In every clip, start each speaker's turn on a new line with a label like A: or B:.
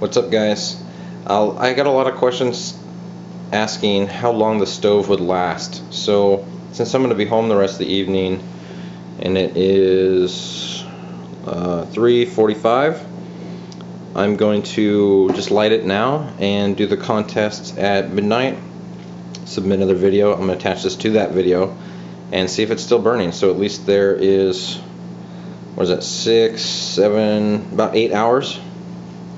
A: What's up guys? I'll, I got a lot of questions asking how long the stove would last. So since I'm going to be home the rest of the evening and it is uh, 3.45 I'm going to just light it now and do the contest at midnight submit another video I'm going to attach this to that video and see if it's still burning so at least there is what is that six seven about eight hours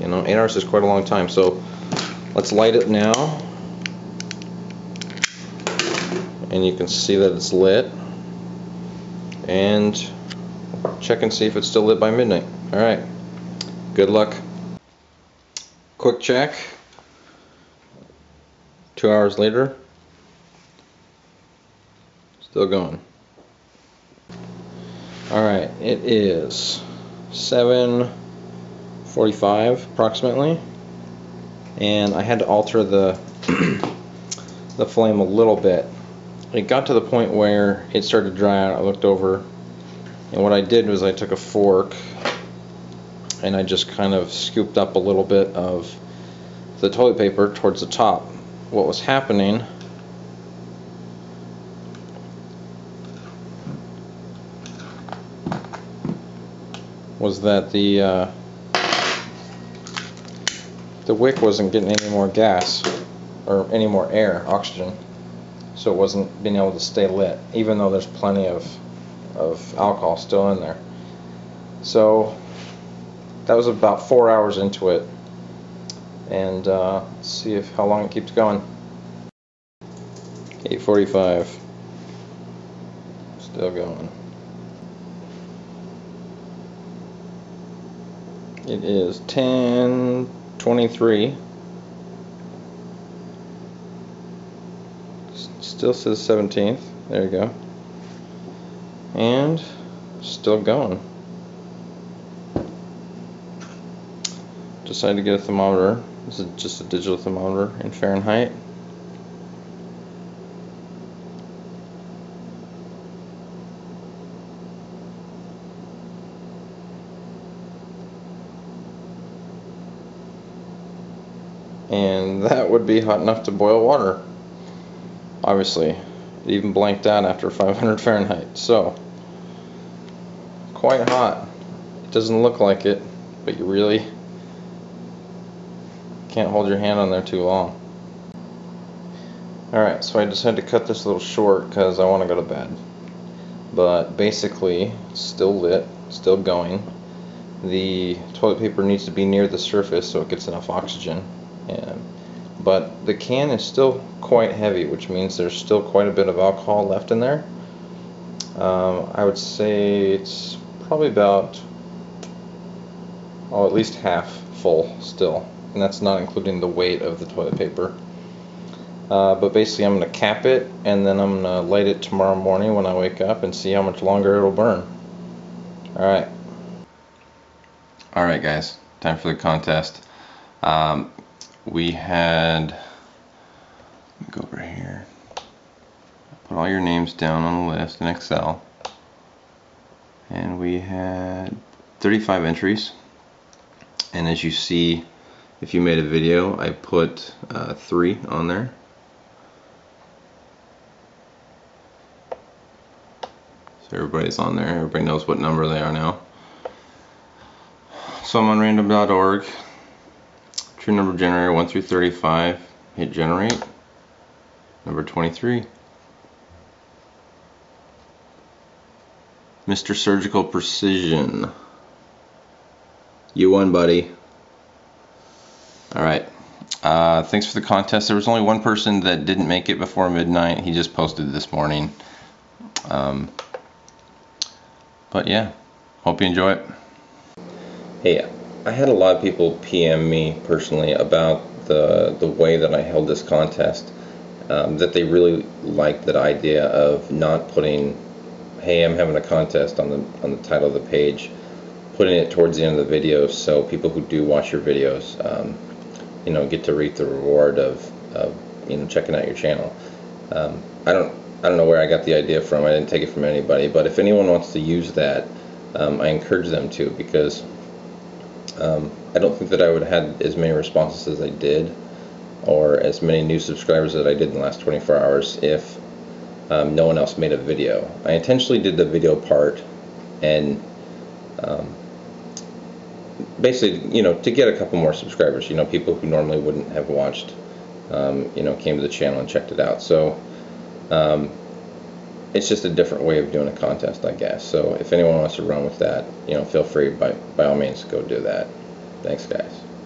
A: you know is quite a long time so let's light it now. And you can see that it's lit. And check and see if it's still lit by midnight. Alright good luck. Quick check. Two hours later. Still going. Alright it is 7.45 approximately and I had to alter the the flame a little bit it got to the point where it started to dry out. I looked over, and what I did was I took a fork and I just kind of scooped up a little bit of the toilet paper towards the top. What was happening was that the uh, the wick wasn't getting any more gas or any more air, oxygen so it wasn't being able to stay lit, even though there's plenty of, of alcohol still in there. So that was about four hours into it, and uh, see if how long it keeps going. 8:45, still going. It is 10:23. still says 17th there you go. And still going. Decided to get a thermometer. This is just a digital thermometer in Fahrenheit and that would be hot enough to boil water. Obviously it even blanked out after 500 Fahrenheit. So quite hot. It doesn't look like it but you really can't hold your hand on there too long. Alright so I decided to cut this a little short because I want to go to bed. But basically still lit still going. The toilet paper needs to be near the surface so it gets enough oxygen and but the can is still quite heavy which means there's still quite a bit of alcohol left in there. Um, I would say it's probably about oh at least half full still. And that's not including the weight of the toilet paper. Uh, but basically I'm going to cap it and then I'm going to light it tomorrow morning when I wake up and see how much longer it'll burn. Alright. Alright guys. Time for the contest. Um, we had go over here. Put all your names down on the list in Excel. And we had 35 entries. And as you see if you made a video I put uh, three on there. So everybody's on there. Everybody knows what number they are now. So I'm on random.org True number generator 1 through 35. Hit generate. Number 23. Mr. Surgical Precision. You won, buddy. Alright. Uh, thanks for the contest. There was only one person that didn't make it before midnight. He just posted this morning. Um, but yeah, hope you enjoy it. Hey, I had a lot of people PM me personally about the the way that I held this contest. Um, that they really liked that idea of not putting, "Hey, I'm having a contest" on the on the title of the page, putting it towards the end of the video so people who do watch your videos, um, you know, get to reap the reward of, of you know checking out your channel. Um, I don't I don't know where I got the idea from. I didn't take it from anybody, but if anyone wants to use that, um, I encourage them to because um, I don't think that I would have had as many responses as I did, or as many new subscribers that I did in the last 24 hours if um, no one else made a video. I intentionally did the video part, and um, basically, you know, to get a couple more subscribers. You know, people who normally wouldn't have watched, um, you know, came to the channel and checked it out. So. It's just a different way of doing a contest, I guess. So if anyone wants to run with that, you know, feel free by by all means go do that. Thanks, guys.